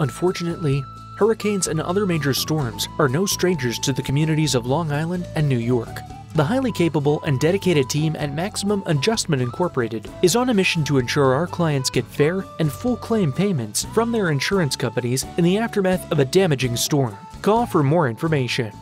Unfortunately, hurricanes and other major storms are no strangers to the communities of Long Island and New York. The highly capable and dedicated team at Maximum Adjustment Incorporated is on a mission to ensure our clients get fair and full claim payments from their insurance companies in the aftermath of a damaging storm. Call for more information.